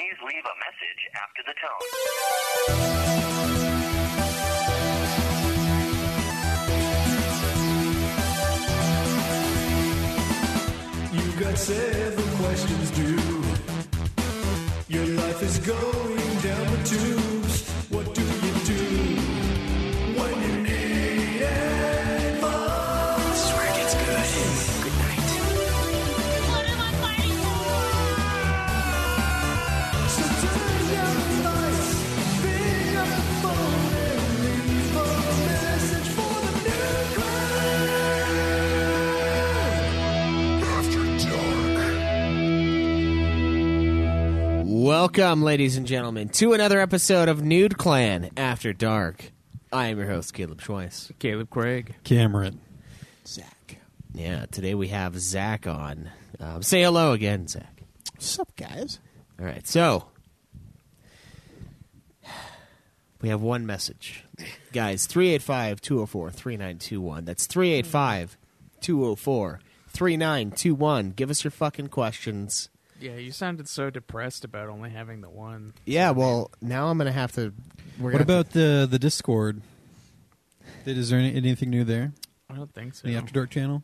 Please leave a message after the tone. You got several questions due. Your life is going down the tubes. Welcome, ladies and gentlemen, to another episode of Nude Clan After Dark. I am your host, Caleb Schweiss. Caleb Craig. Cameron. Zach. Yeah, today we have Zach on. Um, say hello again, Zach. What's up, guys? All right, so we have one message. Guys, 385 204 3921. That's 385 204 3921. Give us your fucking questions. Yeah, you sounded so depressed about only having the one. Yeah, well, now I'm going to have to. We're What gonna about the the Discord? Did, is there any, anything new there? I don't think so. The After Dark channel?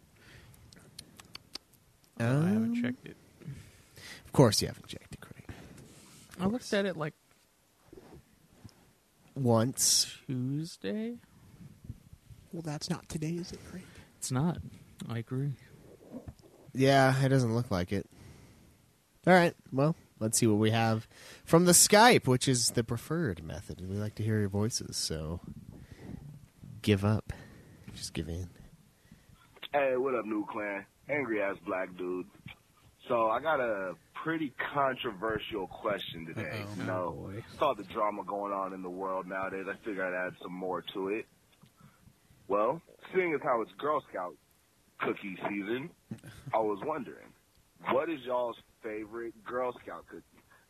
I have to, haven't Um, checked it. Of course, you haven't checked it, Craig. I looked at it like Once. Tuesday. Well, that's not today, is it, Craig? It's not. I agree. Yeah, it doesn't look like it. All right. Well, let's see what we have from the Skype, which is the preferred method. We like to hear your voices, so give up. Just give in. Hey, what up, Nude Clan? Angry ass black dude. So I got a pretty controversial question today. Uh-oh. You know, Oh, boy. saw the drama going on in the world nowadays. I figured I'd add some more to it. Well, seeing as how it's Girl Scout cookie season, I was wondering, what is y'all's favorite Girl Scout cookie?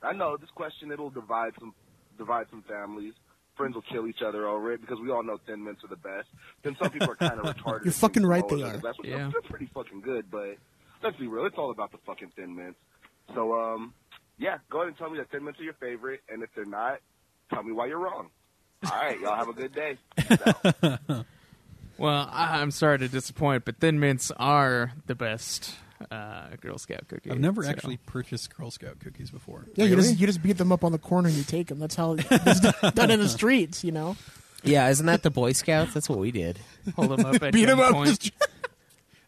I know this question it'll divide some divide some families. Friends will kill each other over it because we all know Thin Mints are the best. Then some people are kind of retarded. You're fucking right they are. the best, which Yeah. They're pretty fucking good, but let's be real. It's all about the fucking Thin Mints. So, um, yeah, go ahead and tell me that Thin Mints are your favorite, and if they're not, tell me why you're wrong. All right, y'all have a good day. Well, I, I'm sorry to disappoint, but Thin Mints are the best uh, Girl Scout cookie. I've never so- actually purchased Girl Scout cookies before. Yeah, you just you just beat them up on the corner and you take them. That's how it's done- done in the streets, you know. Yeah, isn't that the Boy Scouts? That's what we did. hold them up at Beat 'em up. gunpoint.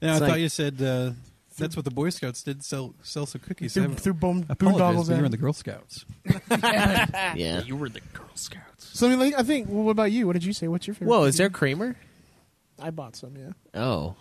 Yeah, I It's thought you said uh, that's what the Boy Scouts did sell sell some cookies. Through, I through bone, boondoggles. you're in the Girl Scouts. Yeah. You were the Girl Scouts. So I, mean, like, I think. Well, what about you? What did you say? What's your favorite? Whoa, is there cookie? creamer? I bought some. Yeah. Oh.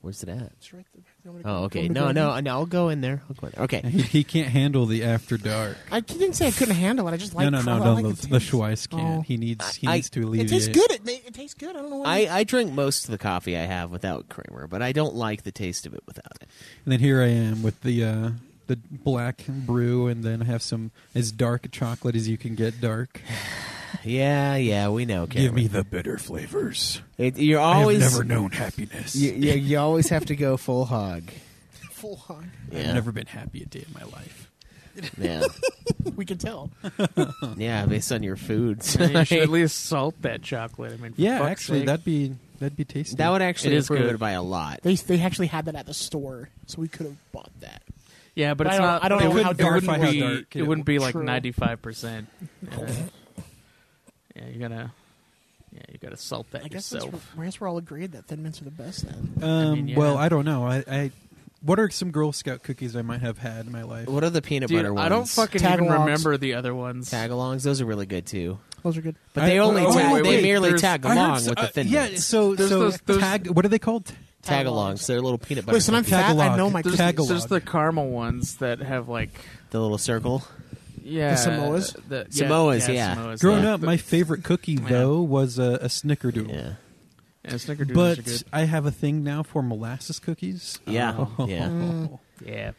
Where's it at? It's right there. You want me to Oh, okay. want me to No, no, no. I'll go in there. I'll go in there. Okay. He, he can't handle the After Dark. I didn't say I couldn't handle it. I just like. no, no, I no, no. like the, the. Schweiss can't. Oh. He needs he I- needs to leave It tastes good. It, it tastes good. I don't know. What I, I drink most of the coffee I have without creamer, but I don't like the taste of it without it. And then here I am with the uh, the black brew, and then I have some as dark chocolate as you can get dark. Yeah, yeah, we know. Cameron. Give me the bitter flavors. It, you're always I have never known happiness. you, you, you always have to go full hog. full hog. Yeah, I've never been happy a day in my life. yeah, We can tell. yeah. Based on your foods, Yeah, you should at least salt that chocolate. I mean, for Yeah, fuck's actually, sake. that'd be that'd be tasty. that would actually It is improve good. it by a lot. They they actually had that at the store, so we could have bought that. Yeah, but But it's I don't- not. I don't it know would, how it dark wouldn't it was. be. Dark, It wouldn't be like ninety five percent. Yeah, you gotta. Yeah, you gotta salt that I guess that's yourself. where, I guess we're all agreed that Thin Mints are the best. Then Um, mean, yeah. Well, I don't know. I, I what are some Girl Scout cookies I might have had in my life? What are the peanut Dude, butter ones? I don't fucking even Tagalongs. remember the other ones. tagalongs. Those are really good too. those are good. But they I- only oh, tag, wait, they wait, merely there's- tag I heard along s- with the uh, thin yeah, mints. so There's so those- those- tag. What are they called? tagalongs. They're little peanut butter. Listen, I'm cookies. fat. I know my There's, Tagalog. there's the caramel ones that have like the little circle. Yeah the Samoas? The, Samoas, yeah. Samoas, Growing yeah. up, my favorite cookie Yeah. though was a, a Snickerdoodle. Yeah, yeah, snickerdoodles are But good. I have a thing now for molasses cookies. yeah, Oh. yeah. Yeah,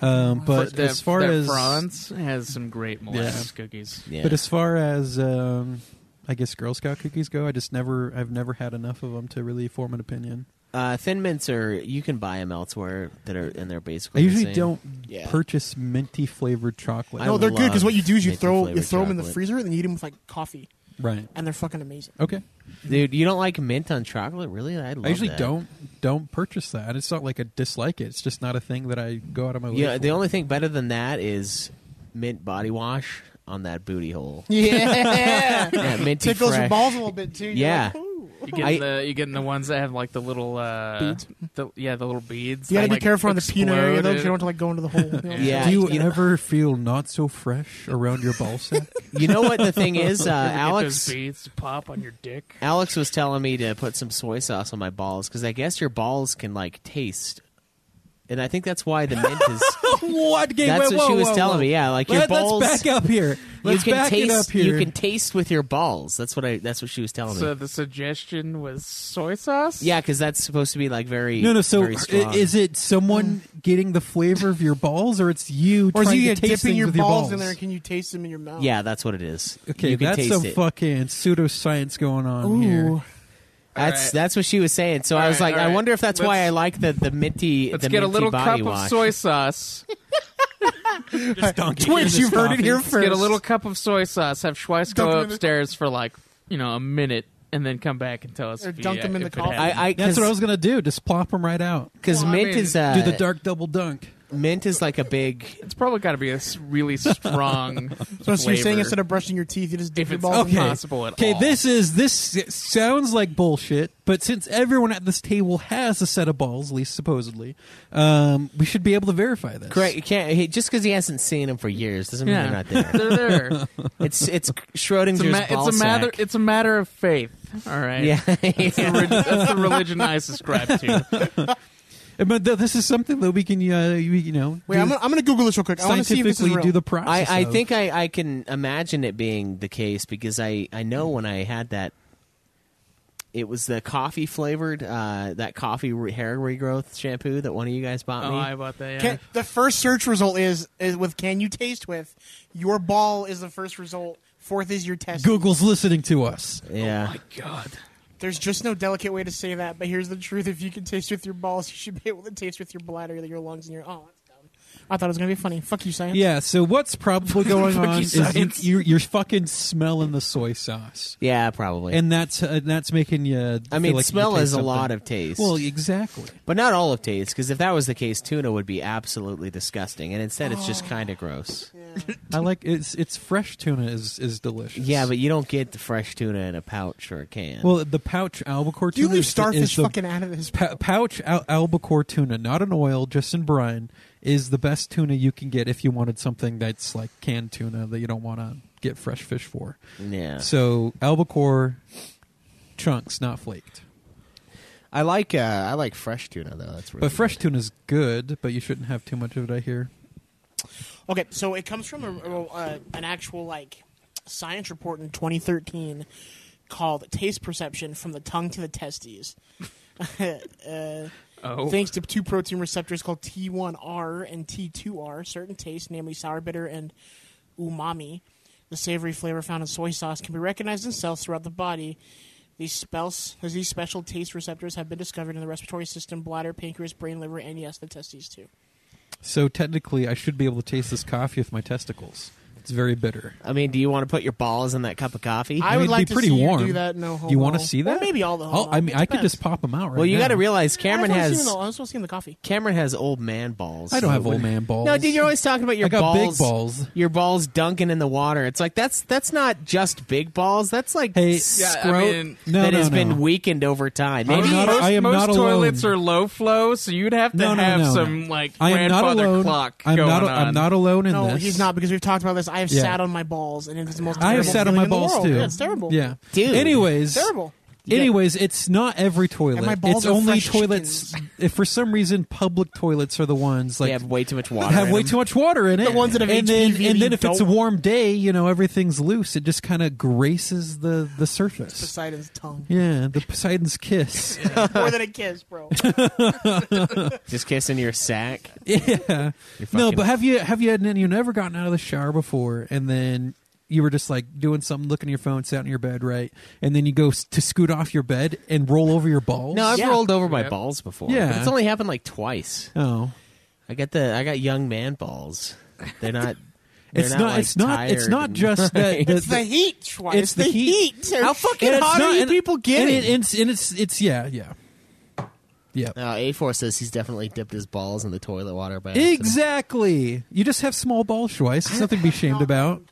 Um, but Fr- that- as far as Franz has some great molasses cookies. yeah. but as far as um, I guess Girl Scout cookies go, I just never I've never had enough of them to really form an opinion. Uh, thin mints are you can buy them elsewhere that are and they're I basically. the usually same. don't Yeah. purchase minty flavored chocolate. I No, they're good because what you do is you minty throw you flavored throw them in the chocolate. freezer and then you eat them with like coffee, right. and they're fucking amazing. Okay. Dude, you don't like mint on chocolate? Really? I love I usually that. don't don't purchase that. It's not like I dislike it. It's just not a thing that I go out of my way. Yeah, for. the only thing better than that is mint body wash on that booty hole. Yeah, Yeah, minty tickles fresh. your balls a little bit too. You're Yeah. like, "Ooh." You get I- the you getting the ones that have like the little uh, Beads? The, yeah, the little beads. You gotta that, be like, careful on the peanut area though, 'cause explode you don't want to like go into the hole. you know Yeah. Do you you know- ever feel not so fresh around your ball sack? You know what the thing is, uh, Get those Alex? beads to pop on your dick. Alex was telling me to put some soy sauce on my balls because I guess your balls can like taste, and I think that's why the mint is. what? Okay, That's whoa, what she was whoa, telling whoa. me. Yeah, like your Let, balls. Let's back up here. Let's you can back taste. it up here. You can taste with your balls. That's what I. That's what she was telling me. So the suggestion was soy sauce. yeah, because that's supposed to be like very. no, no. So very is it someone mm. getting the flavor of your balls, or it's you Or is trying you to taste dipping your with balls, your in there? and Can you taste them in your mouth? Yeah, that's what it is. Okay, you can that's taste some it. fucking pseudoscience going on Ooh. here. That's Alright. that's what she was saying. So I was right, like, all I wonder if that's why Let's- I like the the minty. Let's the get a little cup wash. of soy sauce. Twitch, you've heard it here Let's first. get a little cup of soy sauce. Have Schweiss go upstairs for like you know a minute, and then come back and tell us. Or if he, dunk uh, 'em in the coffee. I, I That's what I was gonna do. Just plop them right out. because Well, I mint mean, is uh, do the dark double dunk. Mint is like a big. It's probably got to be a s- really strong. So you're saying instead of brushing your teeth, you just dip if your it's balls in Okay. possible at Okay, all. this is this s- sounds like bullshit, but since everyone at this table has a set of balls, at least supposedly, um, we should be able to verify this. Correct. You can't he, just because he hasn't seen them for years doesn't mean yeah, they're not there. they're there. it's it's It's Schrodinger's a, ma- ball it's a matter. sack. It's a matter of faith. All right. yeah, That's, the re- that's the religion I subscribe to. But th- this is something that we can, uh, you, you know, Wait, do- I'm gonna, I'm gonna Google this real quick. I want to see if this is scientifically real. do the process. I, I of- think I, I can imagine it being the case because I, I know when I had that, it was the coffee flavored uh, that coffee re- hair regrowth shampoo that one of you guys bought Oh, me. I bought that. Yeah. Can, the first search result is is with "Can you taste with?" Your ball is the first result. Fourth is your test. Google's listening to us. yeah, Oh, my God. There's just no delicate way to say that, but here's the truth: if you can taste with your balls, you should be able to taste with your bladder, your lungs, and your. Dumb. I thought it was gonna be funny. Fuck you, science. Yeah. So what's probably going Fuck on you, is you, science. you're, you're fucking smelling the soy sauce, yeah, probably. and that's uh, that's making you. I mean, feel like you smell taste is a something. lot of taste. Well, exactly. but not all of taste because if that was the case, tuna would be absolutely disgusting, and instead it's Oh. just kind of gross. I like it's it's fresh tuna is is delicious. Yeah, but you don't get the fresh tuna in a pouch or a can. well, the pouch albacore Do you tuna leave is the- starfish is the fucking out of this? pou- pouch al- albacore tuna, not an oil, just in brine, is the best tuna you can get if you wanted something that's like canned tuna that you don't want to get fresh fish for. yeah, So albacore chunks, not flaked. I like uh, I like fresh tuna though. That's really But fresh tuna's good, but you shouldn't have too much of it. I hear. Okay, so it comes from a, a, uh, an actual like science report in 2013 called "Taste Perception from the Tongue to the Testes." uh, Oh. Thanks to two protein receptors called T1R and T2R, certain tastes, namely sour, bitter, and umami, the savory flavor found in soy sauce, can be recognized in cells throughout the body. These spells, these special taste receptors have been discovered in the respiratory system, bladder, pancreas, brain, liver, and yes, the testes too. So technically, I should be able to taste this coffee with my testicles. It's very bitter. I mean, do you want to put your balls in that cup of coffee? I mean, would it'd like be to pretty see warm. you do that. No, homo. You want to see that? Or maybe all the. Oh, I mean, It I could depends. just pop them out right well, you now. got to realize Cameron just wanna has the- I just want to see the coffee. Cameron has old man balls. I don't so have old man balls. No, dude, you're always talking about your I got balls. big balls. Your balls dunking in the water. It's like that's that's not just big balls. That's like Hey, scrot Yeah, I mean- No, that no, has no. been weakened over time. I'm Maybe not- most, I am most not toilets alone. are low flow, so you'd have to No, no, have no, some like I am not grandfather alone. clock I'm going not. on. I'm not alone in No, this. he's not because we've talked about this. I have Yeah. sat on my balls, and it's the most. I have terrible sat on my in the balls world. too. Yeah, it's terrible. Yeah. Dude. Anyways, terrible. Anyways, it's not every toilet. And my balls it's are only fresh toilets. If for some reason public toilets are the ones like they have way too much water. have in way them. too much water in it. The ones that have and then, HPV and then if it's a don't. warm day, you know everything's loose. It just kind of graces the the surface. Poseidon's tongue. Yeah, the Poseidon's kiss. More than a kiss, bro. Just kissing your sack. yeah. You're No, fucking- but have you have you had you never gotten out of the shower before and then you were just like doing something, looking at your phone, sat in your bed, right, and then you go s- to scoot off your bed and roll over your balls. No, I've Yeah. rolled over my Yeah. balls before. Yeah. but it's only happened like twice. oh, I got the I got young man balls. They're not. They're it's not, not. like, it's not. It's tired not and- just that. the- It's the heat, Schweiss. it's the the heat. heat. How fucking and it's hot not- are you and- people and, getting? it, it's, and it's it's yeah yeah yeah. Uh, A4 says he's definitely dipped his balls in the toilet water by accident. Exactly. You just have small balls, Schweiss. It's nothing to be ashamed about.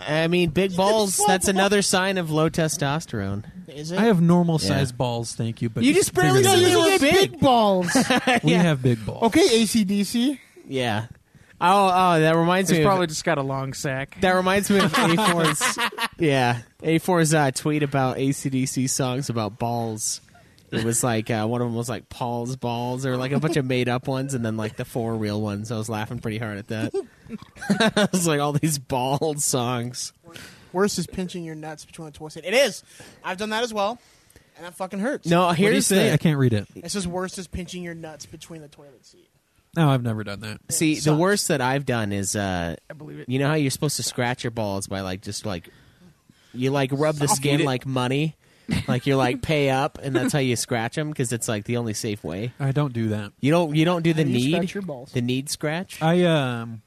I mean, big balls. That's another sign of low testosterone. Is it? I have normal Yeah. sized balls, thank you. But You just barely bigger said than you were big. big balls. We Yeah. have big balls. okay, ACDC. Yeah. Oh, oh, that reminds He's me. probably of, just got a long sack. that reminds me of A4's. yeah, A4's uh, tweet about ACDC songs about balls. It was like uh, one of them was like Paul's balls, or like a bunch of made up ones, and then like the four real ones. I was laughing pretty hard at that. I was like, all these bald songs. Worst is pinching your nuts between the toilet seat. It is. I've done that as well, and that fucking hurts. No, What do you here's say? the I can't read it. It says worst is pinching your nuts between the toilet seat. No, I've never done that. see the sucks. worst that I've done is uh, I believe it. you know how you're supposed to scratch your balls by like just like you like rub the skin like money, like you're like pay up, and that's how you scratch them because it's like the only safe way. I don't do that. You don't you don't do the How do you need scratch your balls? the need scratch. I um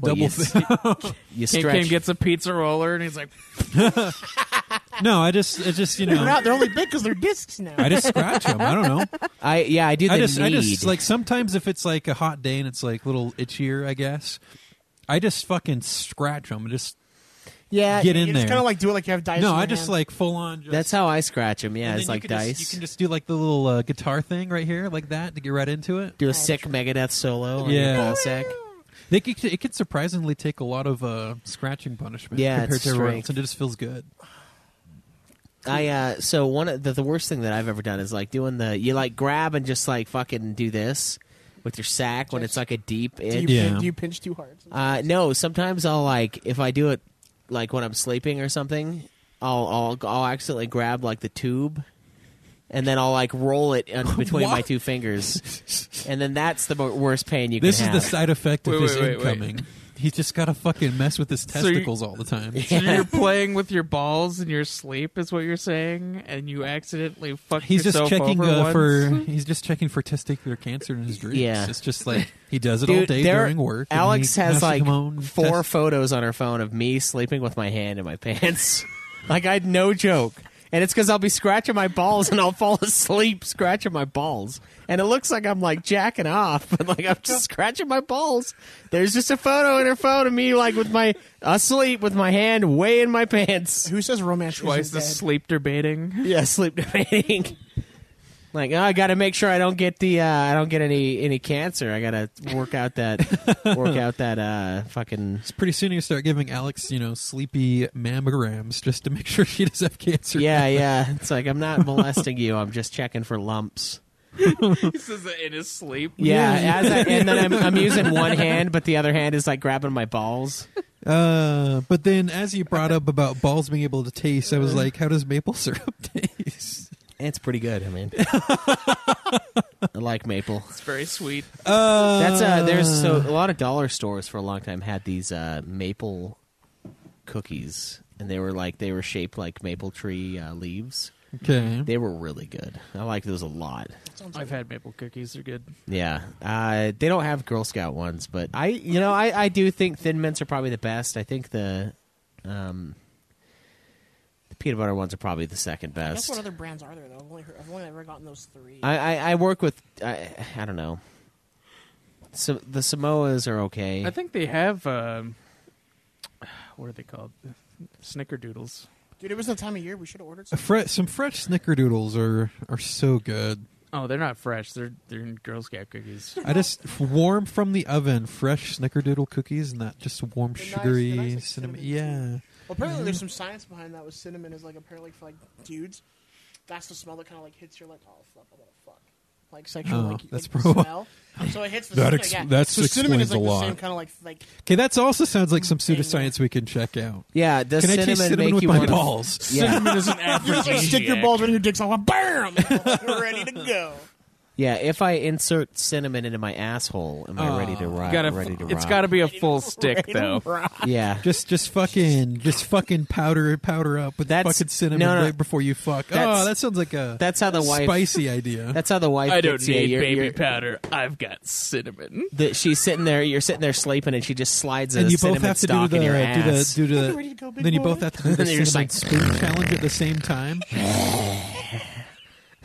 Well, double. you, Th- you Kim stretch. Kim gets a pizza roller and he's like, no, I just it just you They're know not. They're only big because they're discs now. I just scratch them. I don't know. I yeah I do the I just need. I just like sometimes if it's like a hot day and it's like a little itchier, I guess. I just fucking scratch them. Just yeah. get in you there. just kind of like do it like you have dice. no, in I just hand. like full on. Just, that's how I scratch them. Yeah, then it's you like can just- dice. you can just do like the little uh, guitar thing right here, like that, to get right into it. do a sick Megadeth solo on Yeah. your ball sack. They could, it could surprisingly take a lot of uh, scratching punishment Yeah, compared to everywhere strength. else, and it just feels good. I uh so one of the, the worst thing that I've ever done is like doing the you like grab and just like fucking do this with your sack when it's like a deep do you. Yeah. do you pinch too hard? Uh no, sometimes I'll like if I do it like when I'm sleeping or something, I'll I'll I'll accidentally grab like the tube and then I'll like roll it in between my two fingers. and then that's the mo- worst pain you can. This is have. the side effect of Wait, his wait, wait, wait. incoming. He's just got to fucking mess with his you- testicles all the time. so you're playing with your balls in your sleep, is what you're saying, and you accidentally fuck He's just yourself checking over uh, once? for he's just checking for testicular cancer in his dreams. Yeah. it's just like he does it all Dude, day there- during work. and Alex he has to like come home and four test- photos on her phone of me sleeping with my hand in my pants. like I no joke. And it's because I'll be scratching my balls and I'll fall asleep scratching my balls. And it looks like I'm like jacking off, but like I'm just scratching my balls. There's just a photo in her phone of me like with my asleep with my hand way in my pants. Who says romance Twice isn't the dead? sleep debating. Yeah, sleep debating. Like oh, I got to make sure I don't get the uh, I don't get any any cancer. I got to work out that work out that uh fucking Pretty soon you start giving Alex, you know, sleepy mammograms just to make sure she doesn't have cancer. Yeah, yeah. It's like I'm not molesting you. I'm just checking for lumps. he says it in his sleep. Yeah, as I, and then I'm, I'm using one hand, but the other hand is like grabbing my balls. Uh, but then as you brought up about balls being able to taste, I was like, how does maple syrup taste? It's pretty good. I mean, I like maple. It's very sweet. Uh, That's uh. There's so a lot of dollar stores for a long time had these uh maple cookies, and they were like they were shaped like maple tree uh, leaves. okay. They were really good. I like those a lot. I've had maple cookies. They're good. Yeah, uh, they don't have Girl Scout ones, but I, you know, I, I do think Thin Mints are probably the best. I think the, um, the peanut butter ones are probably the second I guess best. what other brands are there though? I've only, heard, I've only ever gotten those three. I, I, I work with, I, I don't know. So the Samoas are okay. I think they have. Um, what are they called? Snickerdoodles. Dude, it was the time of year we should have ordered some. fre- some fresh snickerdoodles are are so good. Oh, they're not fresh. They're they're in Girl Scout cookies. I just warm from the oven, fresh snickerdoodle cookies, and that just warm, They're nice- sugary they're nice, like, cinnamon. cinnamon Yeah, Well, apparently there's mm-hmm. some science behind that. With cinnamon is like apparently for like dudes, that's the smell that kind of like hits your like oh fuck I want to fuck like sexual Oh, like, that's like, prob- smell. So it hits the That cinnamon, ex- yeah. that so cinnamon is like explains a the lot. same kind of like like Okay, that also sounds like some pseudoscience we can check out. yeah, does Can I cinnamon, taste cinnamon make with you my wanna- balls? Yeah, Cinnamon is an you just like stick your balls on your dicks all like bam, ready to go. Yeah, if I insert cinnamon into my asshole, am I ready to ride? Gotta, ready to it's rock? got to be a full stick though. Yeah. Just, just fucking, just fucking powder, powder up with That's- fucking cinnamon no, no. right before you fuck. Oh, that's- oh, that sounds like a That's how the wife. spicy idea. That's how the wife. I don't gets you. need You're- baby you're- powder. I've got cinnamon. the, she's sitting there. You're sitting there sleeping, and she just slides a and you both cinnamon have to do stalk the in your uh, do the ass. do the. Ready to go, big then you both have to do the And you're cinnamon like- spoon challenge at the same time.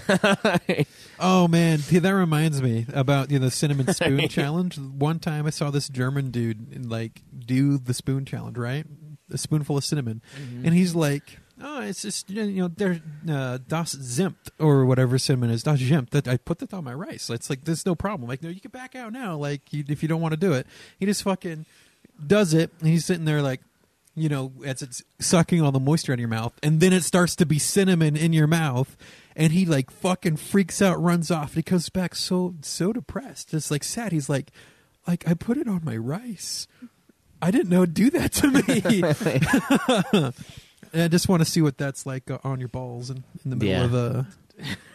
Oh man, that reminds me about you know the cinnamon spoon challenge. One time I saw this German dude like do the spoon challenge, right? A spoonful of cinnamon, and he's like, "Oh, it's just you know, there uh, das Zimt or whatever cinnamon is das Zimt that I put that on my rice. It's like there's no problem. Like no, you can back out now. Like you, if you don't want to do it, he just fucking does it, and he's sitting there like." You know, as it's sucking all the moisture out of your mouth, and then it starts to be cinnamon in your mouth, and he like fucking freaks out, runs off. And he comes back so so depressed, just like sad. He's like, like I put it on my rice. I didn't know it'd do that to me. and I just want to see what that's like uh, on your balls in, in the middle Yeah. of a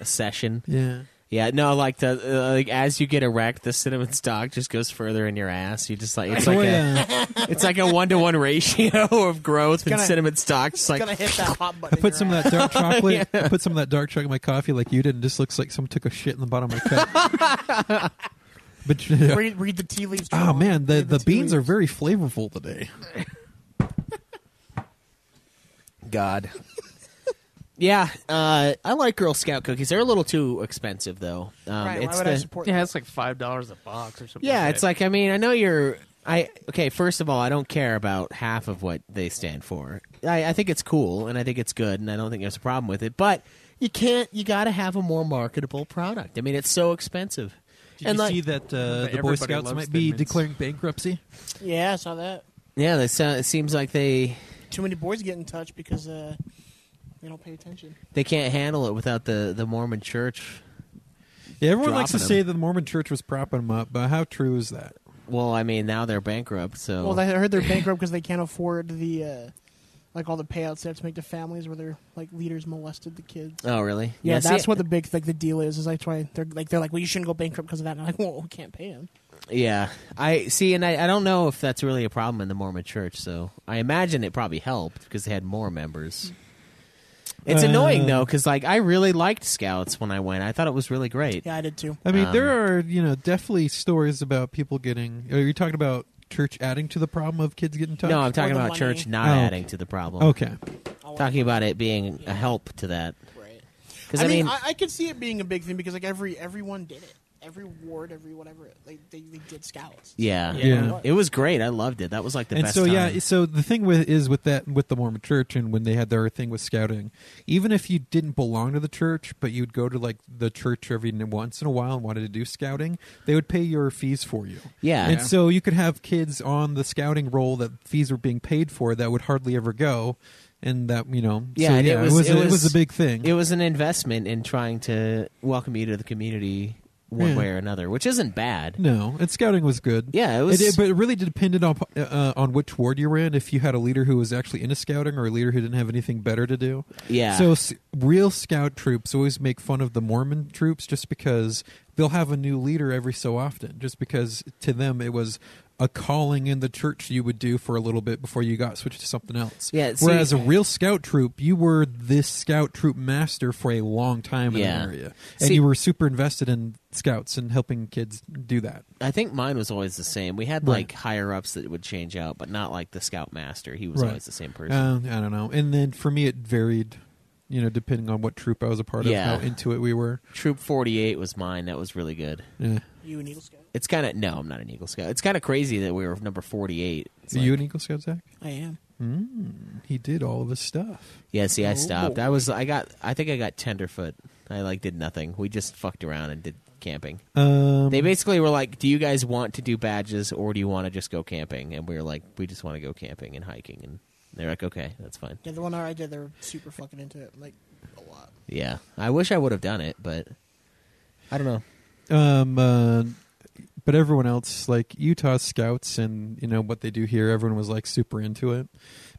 a session. yeah. Yeah, no, like the uh, like as you get erect, the cinnamon stock just goes further in your ass. You just like it's like a yeah, it's like a one to one ratio of growth and gonna- cinnamon stalk. Just It's like gonna hit that hot I button. in put some ass. of that dark chocolate. I put some of that dark chocolate in my coffee, like you did, and it just looks like someone took a shit in the bottom of my cup. but Read, read the tea leaves. oh John. man, the Read the tea beans are very flavorful today. God. Yeah, uh, I like Girl Scout cookies. They're a little too expensive though. Um, Right, why it's would the, I support Yeah, that? it's like five dollars a box or something. Yeah, like it's that. like I mean, I know you're I okay, first of all, I don't care about half of what they stand for. I, I think it's cool and I think it's good and I don't think there's a problem with it, but you can't you gotta have a more marketable product. I mean it's so expensive. Did And you like- see that uh, the Boy Scouts might be Mints. declaring bankruptcy? Yeah, I saw that. Yeah, they sound, it seems like they Too many boys get in touch because uh, they don't pay attention. they can't handle it without the, the Mormon church. Yeah, everyone likes to Dropping say that the Mormon Church was propping them up, but how true is that? Well, I mean now they're bankrupt, so Well, I heard they're bankrupt because they can't afford the uh, like all the payouts they have to make to families where their like leaders molested the kids. Oh really? Yeah, see- that's what the big like the deal is. Is like why they're like they're like, well, you shouldn't go bankrupt because of that. And I'm like, well, we can't pay them. Yeah, I see, and I, I don't know if that's really a problem in the Mormon Church. So I imagine it probably helped because they had more members. It's Uh, annoying though, because like I really liked Scouts when I went. I thought it was really great. Yeah, I did too. I mean, Um, there are you know definitely stories about people getting. Are you talking about church adding to the problem of kids getting touched? No, I'm talking the about money. church not Oh, adding to the problem. Okay, Talking about it being a help to that. Right. Because I, I, mean, mean, I, I could see it being a big thing because like every everyone did it. Every ward, every whatever, they they, they did scouts. yeah, Yeah. it was great. I loved it. That was like the and best. so time. yeah, so the thing with is with that with the Mormon Church and when they had their thing with scouting, even if you didn't belong to the church, but you'd go to like the church every once in a while and wanted to do scouting, they would pay your fees for you. yeah, And so you could have kids on the scouting roll that fees were being paid for that would hardly ever go, and that you know, Yeah, so, and it was- it was, it a, it was was- a big thing. it was an investment in trying to welcome you to the community one Yeah. way or another, which isn't bad. no, and scouting was good. Yeah, it was. It, but it really depended on uh, on which ward you were in. If you had a leader who was actually into scouting, or a leader who didn't have anything better to do. yeah. So s- real scout troops always make fun of the Mormon troops just because they'll have a new leader every so often. Just because to them it was a calling in the church you would do for a little bit before you got switched to something else. Yeah, see- Whereas a real scout troop, you were this scout troop master for a long time in Yeah. an area, and See- you were super invested in scouts and helping kids do that. I think mine was always the same. We had Right. like higher ups that would change out, but not like the scout master. He was Right. always the same person. Uh, I don't know. And then for me, it varied. You know, depending on what troop I was a part Yeah. of, how into it we were. Troop 48 was mine. That was really good. Yeah. You an Eagle Scout? It's kind of no, I'm not an Eagle Scout. It's kind of crazy that we were number 48. It's Are you an Eagle Scout, Zach? I am. He did all of his stuff. yeah, see, I Oh, stopped. boy. I was, I got, I think I got tenderfoot. I like did nothing. We just fucked around and did camping. Um, They basically were like, "Do you guys want to do badges or do you want to just go camping?" And we were like, "We just want to go camping and hiking." And they're like, "Okay, that's fine." Yeah, the one I did, they're super fucking into it, like a lot. Yeah, I wish I would have done it, but I don't know. Um, uh, but everyone else, like Utah Scouts, and you know what they do here, everyone was like super into it.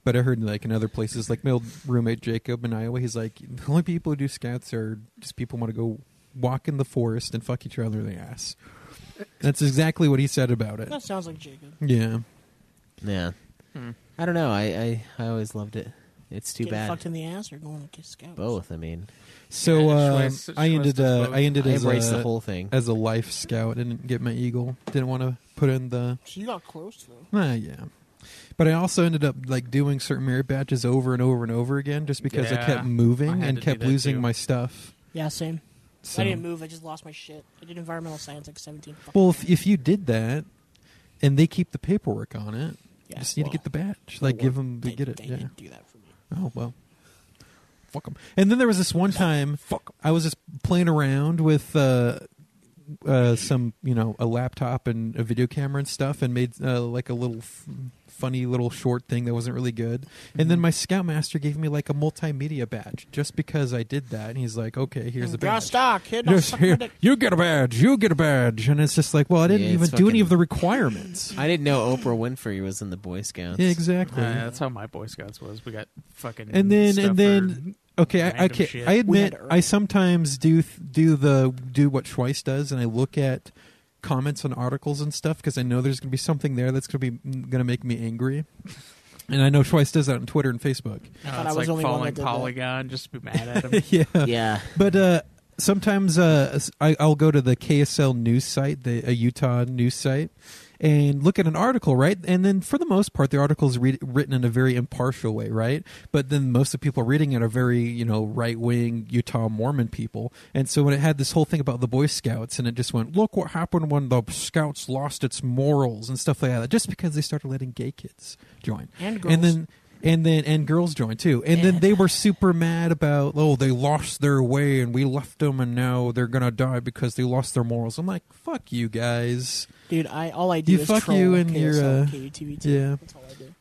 But I heard like in other places, like my old roommate Jacob in Iowa, he's like the only people who do Scouts are just people want to go walk in the forest and fuck each other in the ass. That's exactly what he said about it. That sounds like Jacob. Yeah. Yeah. Hmm. I don't know. I, I I always loved it. It's too Getting bad. fucked in the ass or going to kiss scouts? Both. I mean, So Yeah, uh, Schweiss- I ended. Schweiss does Uh. I ended I as embraced a, the whole thing. as a life scout. Didn't get my eagle. Didn't want to put in the. So you got close though. Ah, yeah. But I also ended up like doing certain merit badges over and over and over again, just because I Yeah, kept I moving had and to do kept that losing too. my stuff. Yeah, same. So, I didn't move. I just lost my shit. I did environmental science like 17. fucking well, if, times. if you did that, and they keep the paperwork on it, Yeah, you just need well, to get the badge. they Like, give them, they, they get it. They Yeah. didn't do that for me. Oh well. Fuck them. And then there was this one time fuck I was just playing around with uh, uh, some, you know, a laptop and a video camera and stuff, and made uh, like a little f- funny little short thing that wasn't really good. And then my scoutmaster gave me like a multimedia badge just because I did that. And he's like, "Okay, here's the Got badge." stock, kid. Don't Just suck my here, dick. you get a badge. You get a badge, and it's just like, well, I didn't Yeah, even it's do any fucking- of the requirements. I didn't know Oprah Winfrey was in the Boy Scouts. Yeah, exactly. Uh, that's how my Boy Scouts was. We got fucking and then stuff and then okay I, I random can shit. I admit had to earn I sometimes do do the do what Schweiss does and I look at comments on articles and stuff because I know there's going to be something there that's going to be going to make me angry. And I know Schweiss does that on Twitter and Facebook. Oh, thought I it's was like the only one falling that. Polygon just be mad at him. yeah. Yeah. But uh, sometimes uh, I, I'll go to the KSL news site, the a Utah news site, and look at an article, right? And then for the most part, the article is read, written in a very impartial way, right? But then most of the people reading it are very, you know, right wing Utah Mormon people. And so when it had this whole thing about the Boy Scouts, and it just went, look what happened when the Scouts lost its morals and stuff like that, just because they started letting gay kids join. And girls. And then and then and girls joined too and then they were super mad about oh they lost their way and we left them and now they're gonna die because they lost their morals i'm like fuck you guys Dude, I all I do You is fuck troll you and your, uh, KUTV too. yeah. That's all I do.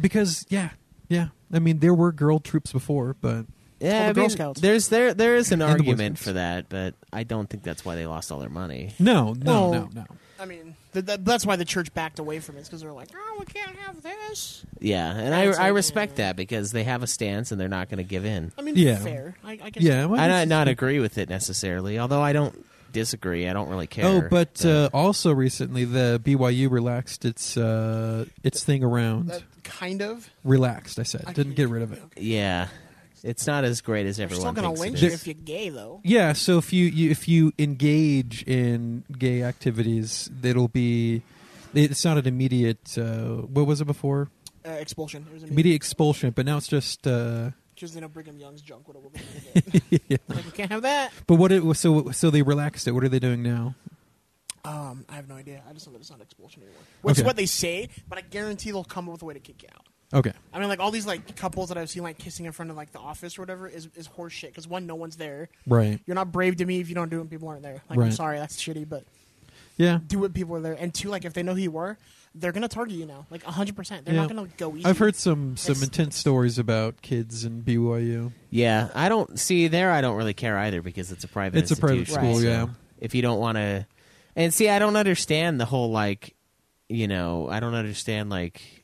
because yeah yeah i mean there were girl troops before but Yeah, the I Girl mean, Scouts. there's there there is an And argument for that, but I don't think that's why they lost all their money. no no Well, no no I mean, th- th- that's why the church backed away from it because they're like, oh, we can't have this. Yeah, and That's I I respect yeah. that because they have a stance and they're not going to give in. I mean, Yeah. fair. I, I guess. yeah well, I this not not agree with it necessarily, although I don't disagree. I don't really care. oh but uh, also recently the byu relaxed its uh its thing around That kind of. relaxed i said I didn't get rid of it yeah, it's not as great as They're everyone still gonna thinks lynch it you is. if you're gay, though. Yeah, so if you, you if you engage in gay activities, it'll be it's not an immediate uh, what was it before Uh, expulsion. It was immediate expulsion, but now it's just uh, Because they know Brigham Young's junk would have. yeah. like, we can't have that. But what it was so so they relaxed it. What are they doing now? Um, I have no idea. I just know that it's not expulsion anymore. Which is Okay. what they say, but I guarantee they'll come up with a way to kick you out. Okay, I mean, like all these like couples that I've seen like kissing in front of like the office or whatever is is horse shit. Because one, no one's there. right, You're not brave to me if you don't do it. when People aren't there. Like, I'm Right. sorry, that's shitty, but yeah. do it. People are there. And two, like if they know who you are, they're gonna target you now. Like 100. percent They're Yeah. not gonna go easy. I've heard some some It's- intense stories about kids in BYU. Yeah, I don't see there. I don't really care either because it's a private. It's a private institution, school, so yeah. If you don't want to, and see, I don't understand the whole like, you know, I don't understand like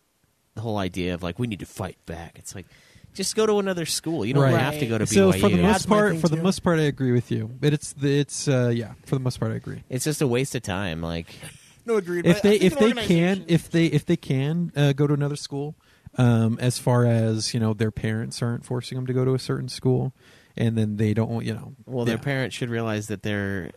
the whole idea of like we need to fight back. It's like just go to another school. You don't Right. have to go to BYU. So BYU. for the That's most my part, thing, for the too. most part, I agree with you. But it's the it's uh, yeah, for the most part, I agree. it's just a waste of time. Like, no agreed. if but I they think if an they can organization- if they if they can uh, go to another school um, as far as you know their parents aren't forcing them to go to a certain school and then they don't want you know well, their yeah. parents should realize that their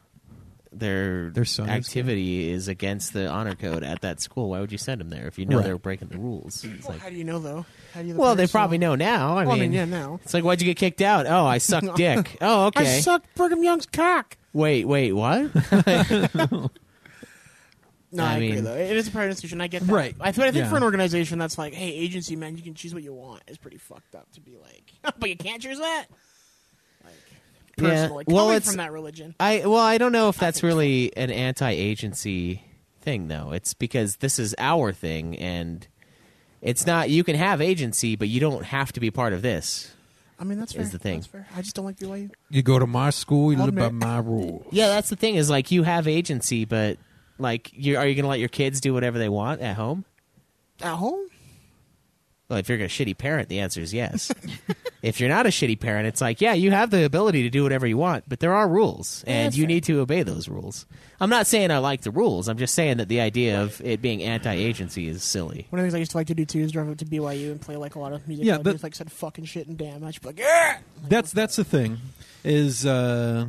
their Their son activity is, against the honor code at that school. Why would you send them there if you know Right. they're breaking the rules? It's Well, like, how do you know though? How do you? the well, they parents probably know now. I Well, I mean, mean, yeah, now. It's like, why'd you get kicked out? Oh, I sucked dick. Oh, okay. I sucked Brigham Young's cock. Wait, wait, what? No, I I, agree mean- though. It is a private institution. I get that. Right. I, th- I think Yeah. for an organization that's like, hey, agency man, you can choose what you want. Is pretty fucked up to be like, but you can't choose that. Like Yeah, well, coming it's- from that religion. I well, I don't know if that's think so. really an anti-agency thing, though. It's because this is our thing, and it's not. You can have agency, but you don't have to be part of this. I mean, that's fair. is the thing. That's fair. I just don't like BYU. you go to my school you I'll live by my rules Yeah, that's the thing. Is like you have agency, but like, you are you going to let your kids do whatever they want at home? At home, Well, if you're a shitty parent, the answer is yes. If you're not a shitty parent, it's like, yeah, you have the ability to do whatever you want, but there are rules, and that's you fair. need to obey those rules. I'm not saying I like the rules. I'm just saying that the idea of it being anti-agency is silly. One of the things I used to like to do too is drive up to BYU and play like a lot of music. Yeah, Yeah, but- like said fucking shit and damn. I just be like, yeah. That's that's the thing, is uh,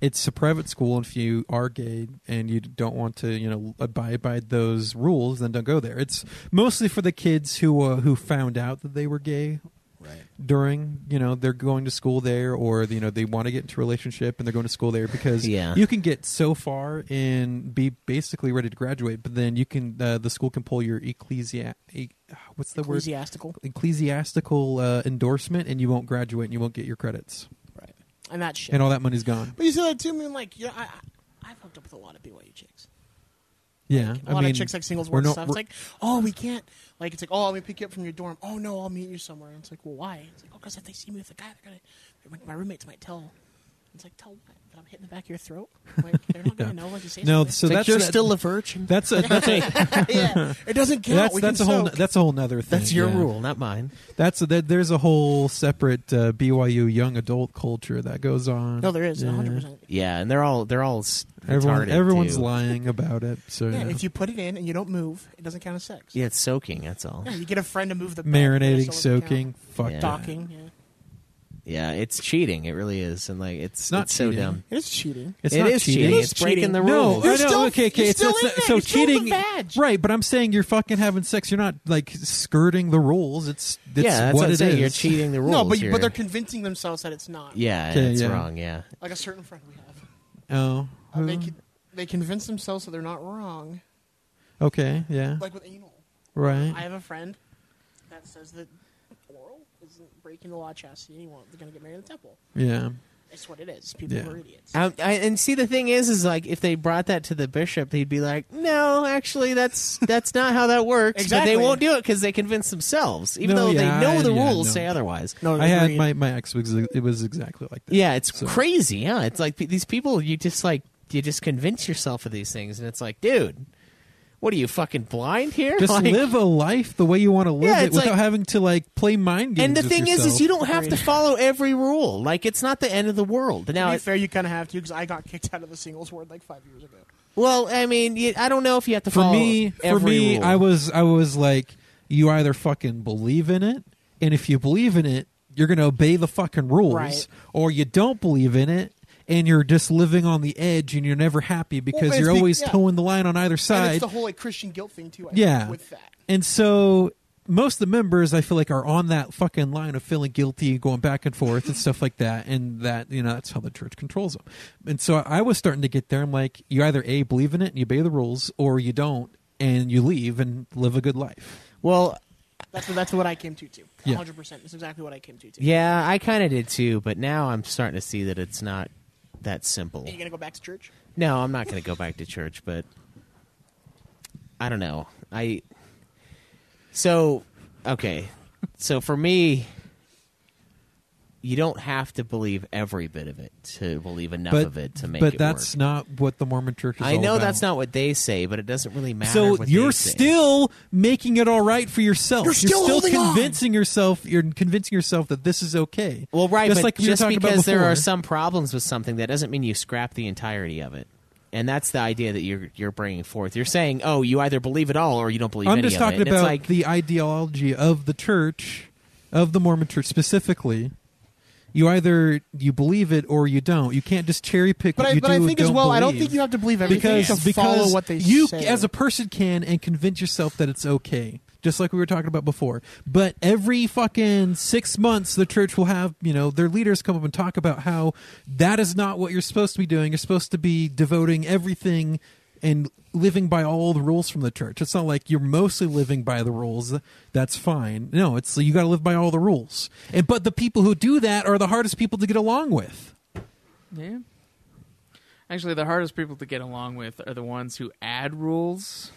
it's a private school. And if you are gay and you don't want to, you know, abide by those rules, then don't go there. It's mostly for the kids who uh, who found out that they were gay Right. during, you know, they're going to school there, or you know, they want to get into a relationship and they're going to school there because Yeah. you can get so far and be basically ready to graduate, but then you can uh, the school can pull your ecclesia. E- what's the word? Ecclesiastical, Ecclesiastical uh, endorsement, and you won't graduate and you won't get your credits, right? And that shit. and all that money's gone. But you see that too. I mean, like, you know, I, I, I've hooked up with a lot of BYU chicks. Yeah, A I lot mean, of chicks like singles we're work no- stuff. It's like, oh, we can't. Like, it's like, oh, let me pick you up from your dorm. Oh no, I'll meet you somewhere. And it's like, well, why? It's like, oh, because if they see me with a guy, they're gonna. My roommates might tell. It's like, tell what? That I'm hitting the back of your throat. Like, they're not gonna know unless you say no, something. so It's like that's you're that- still a virgin. that's a that's a yeah, it doesn't count. that's we that's a can whole that's a whole nother thing. That's your yeah. rule, not mine. That's a, that. There's a whole separate uh, BYU young adult culture that goes on. no, there is Yeah. 100. percent Yeah, and they're all they're all Everyone, everyone's too. lying about it. So Yeah, yeah. if you put it in and you don't move, it doesn't count as sex. Yeah, it's soaking. That's all. Yeah, you get a friend to move the bed, but it marinating, soaking, fuck Yeah. docking. Yeah. Yeah, it's cheating. It really is, and like it's It's not it's so cheating. dumb. It is cheating. It's It not is cheating. cheating. It is It's breaking the cheating. No, rules. You're I know. still- okay, okay. you're it's, still it's in not- there. so You're still the cheating, badge. right? But I'm saying you're fucking having sex. You're not like skirting the rules. It's, it's yeah, that's what, what I'm it saying. is. You're cheating the rules. No, but You're- but they're convincing themselves that it's not. yeah, Okay, it's yeah. wrong. Yeah, Like a certain friend we have. Oh, Uh, they con- they convince themselves that they're not wrong. okay, yeah, Like with anal. right. I have a friend that says that oral isn't breaking the law of chastity. and They're going to get married in the temple. yeah. It's what it is. People Yeah. are idiots. Um, I, and see, the thing is, is like if they brought that to the bishop, he'd be like, "No, actually, that's that's not how that works." Exactly. But they won't do it because they convince themselves, even No, though yeah, they know the yeah, rules no. say otherwise. no, I had agreed. my my ex was it was exactly like that. Yeah, it's So- crazy. Yeah, it's like p- these people. You just like you just convince yourself of these things, and it's like, dude, what are you fucking blind here? Just Like- live a life the way you want to live Yeah, it without like- having to like play mind games. And the with thing is, is you don't have to follow every rule. Like it's not the end of the world. To Now, be it- fair, you kind of have to because I got kicked out of the singles ward like five years ago. well, I mean, I don't know if you have to for follow me, for me, rule. I was I was like, you either fucking believe in it, and if you believe in it, you're gonna obey the fucking rules, Right. or you don't believe in it. And you're just living on the edge, and you're never happy because it's you're be- always yeah. towing the line on either side. And side. it's the whole like Christian guilt thing too. I Yeah. think, with that. And so most of the members I feel like are on that fucking line of feeling guilty, and going back and forth and stuff like that. And that, you know, that's how the church controls them. And so I was starting to get there. I'm like, you either A, believe in it and you obey the rules, or you don't and you leave and live a good life. well, That's what that's what I came to too. Yeah. hundred percent. That's exactly what I came to too. yeah, I kind of did too. But now I'm starting to see that it's not that simple. Are you gonna go back to church? No, I'm not going to go back to church, but I don't know. I so okay. So for me, you don't have to believe every bit of it to believe enough But, of it to make but it that's work. not what the Mormon church is I know about. that's not what they say, but it doesn't really matter. So what you're they say. still making it all right for yourself. You're still holding on. convincing yourself. You're convincing yourself that this is okay. well, right? Just like just because there are some problems with something, that doesn't mean you scrap the entirety of it. And that's the idea that you're you're bringing forth. You're saying, oh, you either believe it all or you don't believe I'm any just of talking it. About like, the ideology of the church, of the Mormon church specifically. You either you believe it or you don't. You can't just cherry pick But what I, you but do I think as well, I don't think you have to believe everything. because you to because follow what they you say. as a person can and convince yourself that it's okay just like we were talking about before but every fucking six months the church will have you know their leaders come up and talk about how that is not what you're supposed to be doing you're supposed to be devoting everything and living by all the rules from the church it's not like you're mostly living by the rules that's fine no it's you got to live by all the rules and but the people who do that are the hardest people to get along with Yeah. Actually, the hardest people to get along with are the ones who add rules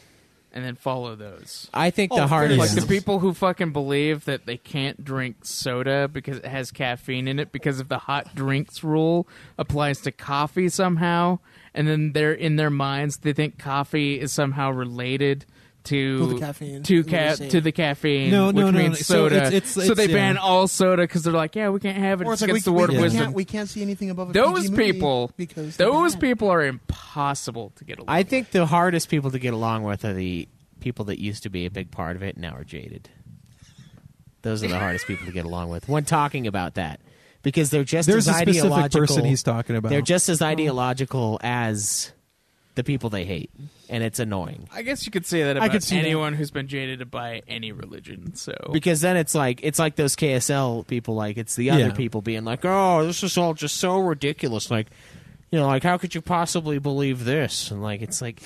and then follow those. I think Oh, the hardest. Like the people who fucking believe that they can't drink soda because it has caffeine in it because of the hot drinks rule applies to coffee somehow, and then they're in their minds they think coffee is somehow related to To the caffeine, to is what you're ca- to the caffeine, No, no, which no, means no. So soda. it's- it's- so it's- they ban yeah. all soda because they're like, yeah, we can't have it. Or It's it's like against we, the word we, Yeah. wisdom. can't we can't see anything above a Those PG movie people, because those bad. people are impossible to get along. I think the hardest people to get along with are the people that used to be a big part of it and now are jaded. Those are the hardest people to get along with when talking about that because they're just There's as a specific ideological. person he's talking about. They're just as ideological as the people they hate, and it's annoying. I guess you could say that I about could see that. anyone who's been jaded by any religion. So Because then it's like it's like those KSL people, like it's the other Yeah. people being like, "Oh, this is all just so ridiculous." Like, you know, like how could you possibly believe this? And like, it's like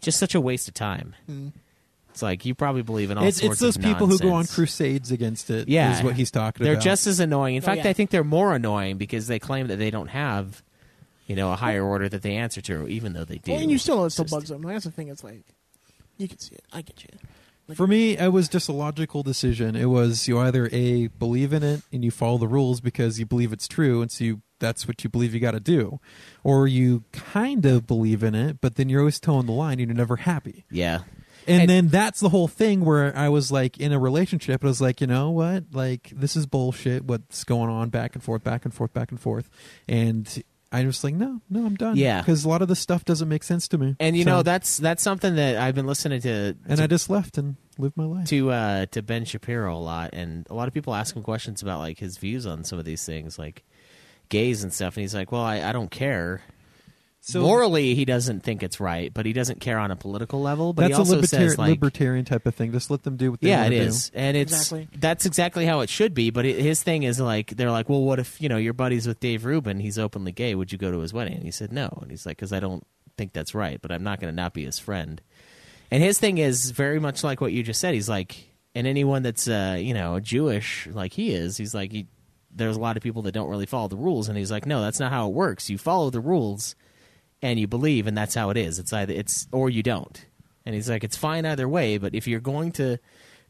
just such a waste of time. Hmm. It's like you probably believe in all it's, sorts it's those of people who go on crusades against it. Yeah, is what he's talking They're about. just as annoying. In Oh, fact, yeah. I think they're more annoying because they claim that they don't have, you know, a higher order that they answer to, even though they do. Well, and you still know it still It's just- bugs them. That's the thing. It's like you can see it. I get you. For me, it was just a logical decision. It was you either a believe in it and you follow the rules because you believe it's true, and so you, that's what you believe you got to do, or you kind of believe in it, but then you're always toeing the line and you're never happy. Yeah, And, And- then that's the whole thing where I was like in a relationship. I was like, you know what? Like this is bullshit. What's going on? Back and forth, back and forth, back and forth. And I was like, no, no, I'm done. Yeah. because a lot of this stuff doesn't make sense to me. and you So- know that's that's something that I've been listening to. and to I just left and lived my life. to uh, to Ben Shapiro a lot, and a lot of people ask him questions about like his views on some of these things, like gays and stuff. And he's like, "Well, I, I don't care." So- Morally, he doesn't think it's right, but he doesn't care on a political level. But That's he also a libertarian, says like, libertarian type of thing. Just let them do what they yeah, want it to is, and it's Exactly. that's exactly how it should be. But it, his thing is like they're like, well, what if you know your buddy's with Dave Rubin? He's openly gay. Would you go to his wedding? And he said no, and he's like, because I don't think that's right, but I'm not going to not be his friend. And his thing is very much like what you just said. He's like, and anyone that's uh, you know Jewish like he is, he's like, he, there's a lot of people that don't really follow the rules, and he's like, no, that's not how it works. You follow the rules, and you believe, and that's how it is. It's either it's or you don't. And he's like, it's fine either way, but if you're going to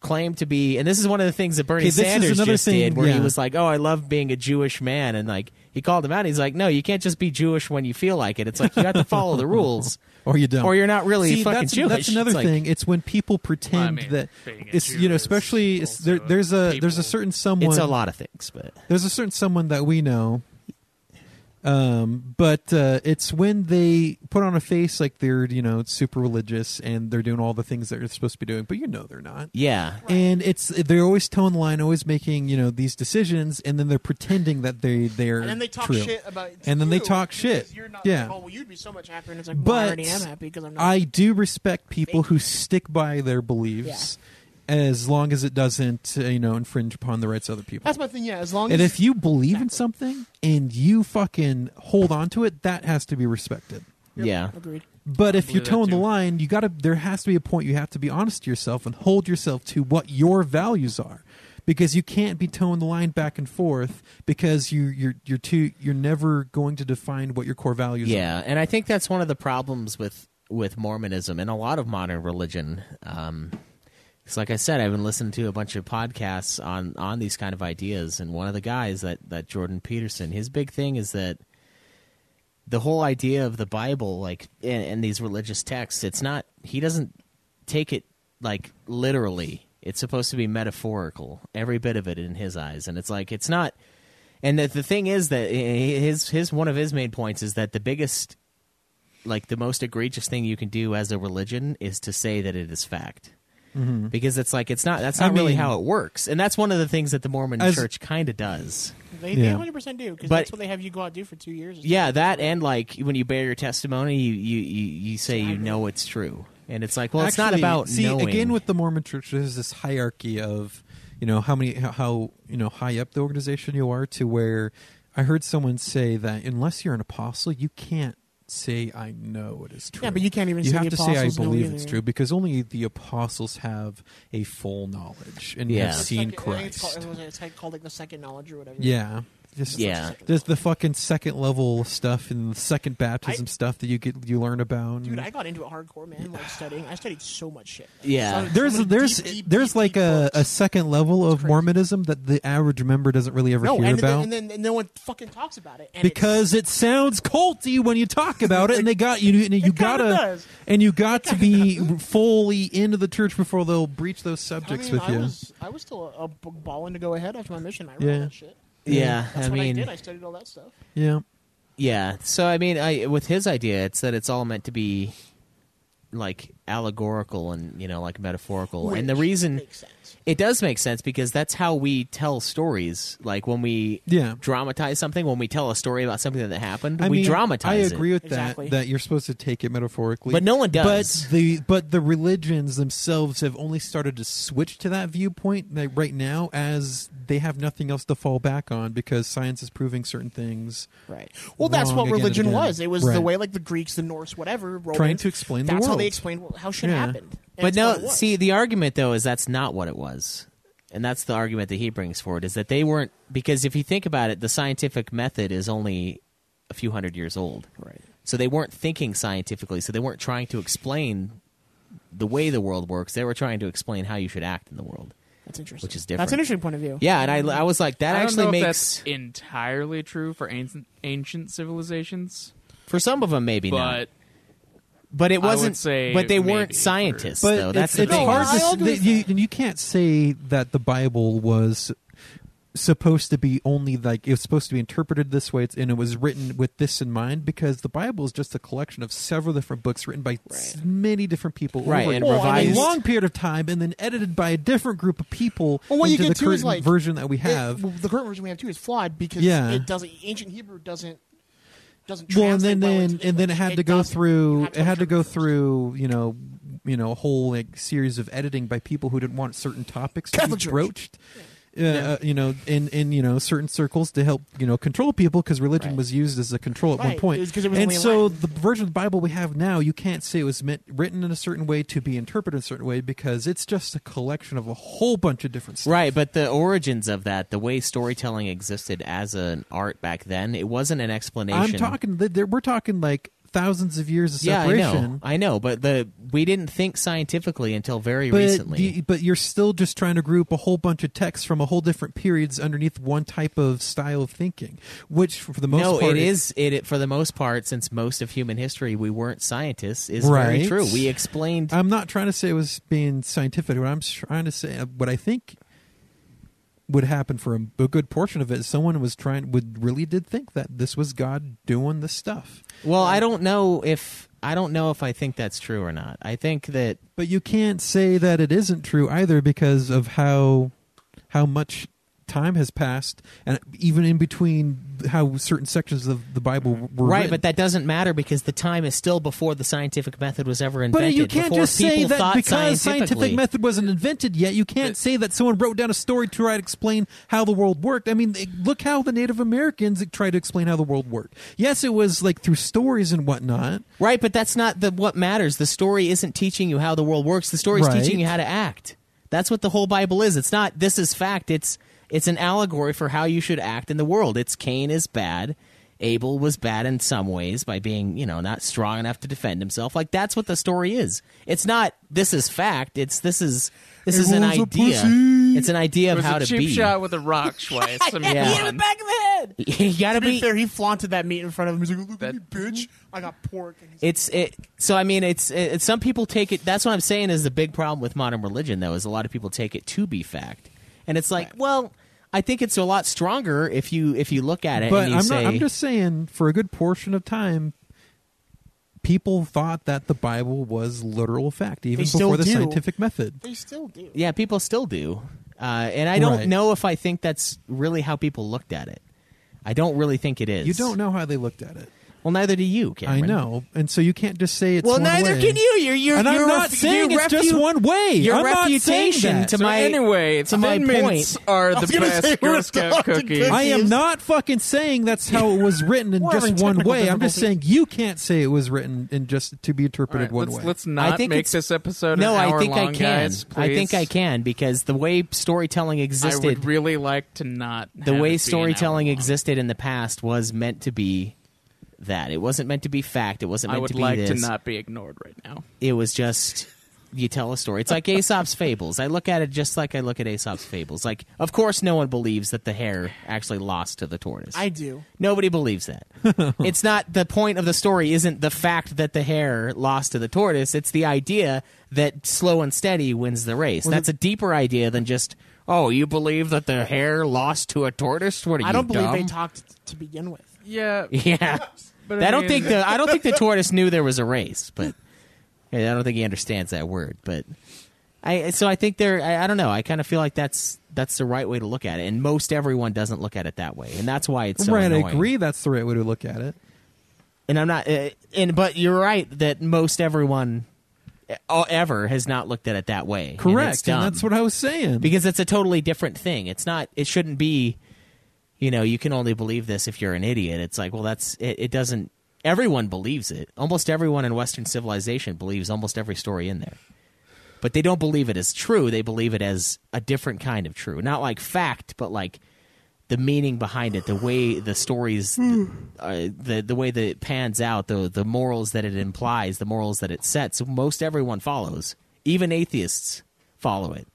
claim to be, and this is one of the things that Bernie Okay, this Sanders another just thing, did, where he was like, oh, I love being a Jewish man, and like he called him out. He's like, no, you can't just be Jewish when you feel like it. It's like you have to follow the rules. or you don't, Or you're not really See, fucking that's, Jewish. That's another It's like- thing. It's when people pretend mean, that it's Jew you know, especially there, there's a there's a certain someone. It's a lot of things, but There's a certain someone that we know. Um, but uh, it's when they put on a face like they're you know super religious and they're doing all the things that they're supposed to be doing, but you know they're not. yeah, And it's they're always toeing the line, always making you know these decisions, and then they're pretending that they they're And then they talk true. shit about. And then they talk shit. You're not Yeah. Like, oh well, you'd be so much happier. And it's like, well, I But already am happy because I'm not. I do respect people who stick by their beliefs, as long as it doesn't uh, you know infringe upon the rights of other people. That's my thing. Yeah, as long as and as if you believe in something and you fucking hold on to it, that has to be respected. Yep, yeah. agreed. But if you're that toeing the line, you gotta. There has to be a point you have to be honest to yourself and hold yourself to what your values are, because you can't be toeing the line back and forth because you you're you're too you're never going to define what your core values are. Yeah, and I think that's one of the problems with with Mormonism and a lot of modern religion. Um, it's like I said, I've been listening to a bunch of podcasts on on these kind of ideas, and one of the guys that that Jordan Peterson, his big thing is that the whole idea of the Bible, like and, and these religious texts, it's not. He doesn't take it like literally. It's supposed to be metaphorical, every bit of it in his eyes, and it's like it's not. And the, the thing is that eh, his his one of his main points is that the biggest, like the most egregious thing you can do as a religion is to say that it is fact, Mm-hmm. because it's like it's not. That's I not really mean- how it works, and that's one of the things that the Mormon As- Church kind of does. They, Yeah. they 100 percent do because that's what they have you go out do for two years. Yeah, that and like when you bear your testimony, you you you, you say you know it's true, and it's like, well, it's not about see knowing. again with the Mormon Church. There's this hierarchy of you know how many how, how you know high up the organization you are to where I heard someone say that unless you're an apostle, you can't say I know it is true. Yeah, but you can't even You say have the to say I believe it's true because only the apostles have a full knowledge and Yeah. have seen like- I think It's, Christ. called, it's called like the second knowledge or whatever. Yeah. Just Yeah. There's the fucking second level stuff and the second baptism I- stuff that you get you learn about. Dude, I got into it hardcore, man. Like studying, I studied so much shit. Yeah. So- so there's many there's deep, deep, there's deep, like deep a, a second level of crazy. Mormonism that the average member doesn't really ever no, hear and about. then, and then and no one fucking talks about it and because it sounds culty when you talk about it, and they got you. And you gotta, does. and you got to be fully into the church before they'll breach those it's, I subjects mean, with I you. was I was still a, a b- balling to go ahead after my mission. I read Yeah. that shit. Yeah, That's I what mean, I did. I studied all that stuff. yeah, yeah. So I mean, I with his idea, it's that it's all meant to be like allegorical and you know like metaphorical, and the reason makes sense. It does make sense because that's how we tell stories. Like when we Yeah. dramatize something, when we tell a story about something that happened, I we mean, dramatize I agree it. with Exactly. that. That you're supposed to take it metaphorically, But no one does. But the but the religions themselves have only started to switch to that viewpoint like, right now, as they have nothing else to fall back on because science is proving certain things. Right. Well, that's wrong what again and religion again. was. It was Right. the way like the Greeks, the Norse, whatever. Romans, Trying to explain the That's how world. they explained how shit Yeah. happened. And But that's no, see, the argument though is that's not what it was, and that's the argument that he brings forward is that they weren't because if you think about it, the scientific method is only a few hundred years old, Right. so they weren't thinking scientifically, so they weren't trying to explain the way the world works. They were trying to explain how you should act in the world. That's interesting. Which is different. That's an interesting point of view. Yeah, and I, I was like, that I don't actually know if makes that's entirely true for ancient ancient civilizations, for some of them maybe not, but but it wasn't. say but they weren't scientists, But though. That's it's, the it's hard to all s- agree with that you, and you can't say that the Bible was supposed to be only like it was supposed to be interpreted this way and it was written with this in mind because the Bible is just a collection of several different books written by s- many different people Right, over and a revised- long period of time and then edited by a different group of people Well, what you into get the too is current like version that we it- have. well, the current version we have too is flawed because Yeah. it doesn't. Ancient Hebrew doesn't doesn't. well, and then well into and then it had to go through have it had to go through you know you know a whole like series of editing by people who didn't want certain topics to Catholic be Church. Uh, uh, you know, in in you know certain circles to help you know control people because religion Right. was used as a control at one point. It was 'cause it was and so Latin. the version of the Bible we have now, you can't say it was meant written in a certain way to be interpreted a certain way because it's just a collection of a whole bunch of different stuff. Right, but the origins of that, the way storytelling existed as an art back then, it wasn't an explanation. I'm talking. We're talking like thousands of years of Yeah, I separation. know, I know, but the we didn't think scientifically until very but recently. the- but you're still just trying to group a whole bunch of texts from a whole different periods underneath one type of style of thinking, which for the most no, part it is it, it for the most part. Since most of human history, we weren't scientists. Is very true. We explained. I'm not trying to say it was being scientific. What I'm trying to say, what I think would happen for a, a good portion of it. someone was trying would really did think that this was God doing the stuff. well, I don't know if I don't know if I think that's true or not. I think that But you can't say that it isn't true either because of how how much time has passed, and even in between how certain sections of the Bible mm-hmm. were right, written. but that doesn't matter because the time is still before the scientific method was ever invented. But you can't just say that because scientific method wasn't invented yet. You can't say that someone wrote down a story to try to explain how the world worked. I mean, look how the Native Americans tried to explain how the world worked. Yes, it was like through stories and whatnot. Right, but that's not the what matters. The story isn't teaching you how the world works. The story's Right. teaching you how to act. That's what the whole Bible is. It's not this is fact. It's it's an allegory for how you should act in the world. It's Cain is bad. Abel was bad in some ways by being, you know, not strong enough to defend himself. Like that's what the story is. It's not this is fact. It's this is this is an idea. It's an idea It of was how a to cheap be. shot with a rock, Schweiss. I mean, Yeah. come on. back of the head. you gotta To be be fair, he flaunted that meat in front of him. He's like, "Look That- at me, bitch! I got pork." And he's It's it. So I mean, it's it, some people take it. That's what I'm saying is the big problem with modern religion, though, is a lot of people take it to be fact, and it's like, well, I think it's a lot stronger if you if you look at it But and you I'm say, not. I'm just saying, for a good portion of time, people thought that the Bible was literal fact, even before the do. scientific method. they still do. yeah, people still do, uh, and I don't Right. know if I think that's really how people looked at it. I don't really think it is. You don't know how they looked at it. Well, neither do you, Cameron. I know, and so you can't just say it's Well, one neither way. can you. You're you're and I'm not ref- saying your it's just one way. Your I'm not saying that. to So my anyway, to my Thin Mints point. are I the gonna best say we're Girl Scout cookies. cookies. I am not fucking saying that's how it was written in just one way. I'm just saying you can't say it was written in just to be interpreted right, one let's, way. let's not I think make this episode no, an I hour think I can. guys, I think I can because the way storytelling existed. I would really like to not. the have way storytelling existed in the past was meant to be that. It wasn't meant to be fact. It wasn't I meant would to be like this. to not be ignored right now. It was just you tell a story. It's like Aesop's fables. I look at it just like I look at Aesop's fables. Like, of course, no one believes that the hare actually lost to the tortoise. I do. Nobody believes that. it's not the point of the story. Isn't the fact that the hare lost to the tortoise? It's the idea that slow and steady wins the race. That's a deeper idea than just. Oh, you believe that the hare lost to a tortoise? What are you I don't believe dumb? they talked to begin with. Yeah, Yeah, but I, don't mean, think the I don't think the tortoise knew there was a race, but I don't think he understands that word. But I so I think there I, I don't know. I kind of feel like that's that's the right way to look at it, and most everyone doesn't look at it that way, and that's why it's so right, annoying. I agree. That's the right way to look at it. And I'm not, uh, and but you're right that most everyone uh, ever has not looked at it that way. and it's Correct, dumb. and that's what I was saying. because it's a totally different thing. It's not. It shouldn't be. You know, you can only believe this if you're an idiot. It's like, well, that's it. It doesn't. Everyone believes it. Almost everyone in Western civilization believes almost every story in there, but they don't believe it as true. They believe it as a different kind of true, not like fact, but like the meaning behind it, the way the stories, uh, the the way that it pans out, the the morals that it implies, the morals that it sets. Most everyone follows. Even atheists follow it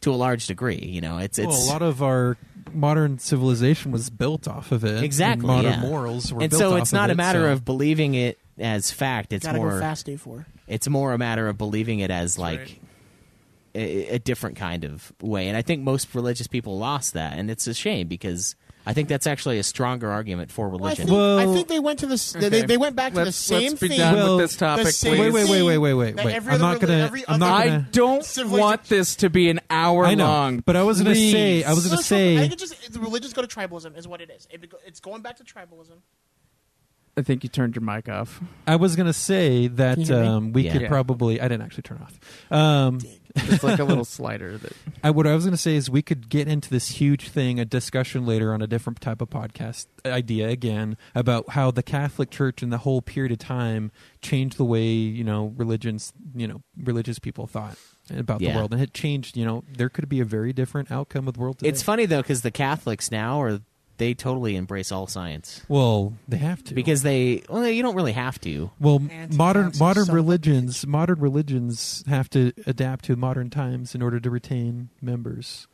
to a large degree. You know, it's it's well, a lot of our modern civilization was built off of it. exactly and modern yeah. morals were and built so off it's not of a it, matter so- of believing it as fact. It's Gotta more go fast day four. it's more a matter of believing it as like right. a, a different kind of way. And I think most religious people lost that, and it's a shame because I think that's actually a stronger argument for Well, I religion. think, I think they went to this. Okay. They, they went back to the Let's- same let's be thing. done Well, with this topic, please. Wait, wait, wait, wait, wait, wait, wait. I'm not gonna- I'm not gonna- I don't want this to be an hour I know, long. but I was gonna Please. say, I was gonna it's not- I say, think it just the religions go to tribalism is what it is. It, it's going back to tribalism. I think you turned your mic off. I was gonna say that Can you hear me? um, we Yeah. could Yeah. probably. I didn't actually turn it off. Um, It's like a little slider that. I, what I was going to say is we could get into this huge thing, a discussion later on a different type of podcast idea again about how the Catholic Church in the whole period of time changed the way you know religions, you know, religious people thought about Yeah. the world, and it changed. You know, there could be a very different outcome of the world today. it's funny though because the Catholics now are they totally embrace all science Well, they have to because they well you don't really have to. well Anti-vaxxers modern modern son of a religions modern religions have to adapt to modern times in order to retain members.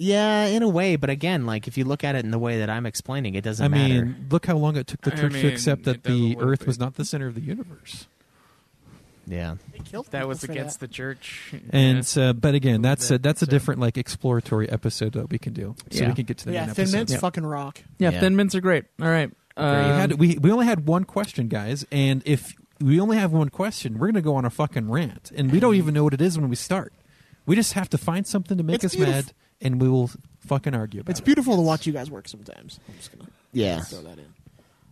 Yeah, in a way, but again, like if you look at it in the way that I'm explaining, it doesn't matter. I matter. mean, look how long it took the I church mean, to accept that it does a the little Earth bit. was not the center of the universe. Yeah. They killed That was for against that. the church. And Yeah. uh, but again, that's a, that's a different like exploratory episode that we can do, so Yeah. we can get to that Yeah, in Thin episode. Mints Yeah. fucking rock. yeah, Yeah. thin mints are great. All right. We, Um, had, we we only had one question, guys, and if we only have one question, we're gonna go on a fucking rant, and we don't even know what it is when we start. We just have to find something to make It's us beautiful. mad, and we will fucking argue about It's it. beautiful to watch you guys work sometimes. I'm just gonna Yeah. throw that in.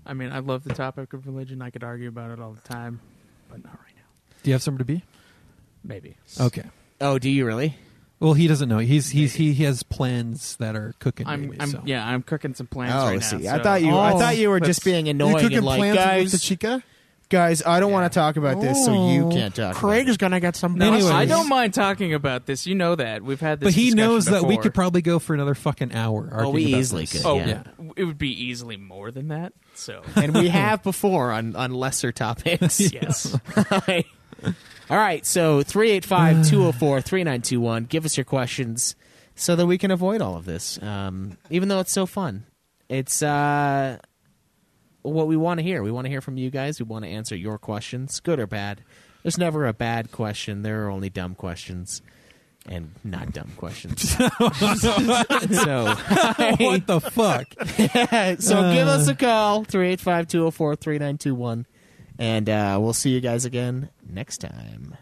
I mean, I love the topic of religion. I could argue about it all the time, but not right now. Do you have somewhere to be? Maybe. Okay. Oh, do you really? Well, he doesn't know. He's he's he, he has plans that are cooking. I'm, maybe, I'm so. yeah, I'm cooking some plants oh, right now. see, so- I thought you, I Oh, thought you were oh, just let's- being You annoying cooking and like, plans guys, with the chica? guys, I don't Yeah. want to talk about this, so you Oh, can't talk. Craig about is gonna get some. No, Anyways. I don't mind talking about this. You know that we've had this. But he discussion knows that we before. could probably go for another fucking hour. Oh, we about easily this. could, Oh, yeah. it would be easily more than that. So it. and we have before on on lesser topics. yes, All right, so 385-204-3921. Give us your questions so that we can avoid all of this. Um, even though it's so fun. It's uh, what we want to hear. We want to hear from you guys. We want to answer your questions, good or bad. There's never a bad question. There are only dumb questions and not dumb questions. so what the fuck? so give us a call 385-204-3921 and uh, we'll see you guys again next time.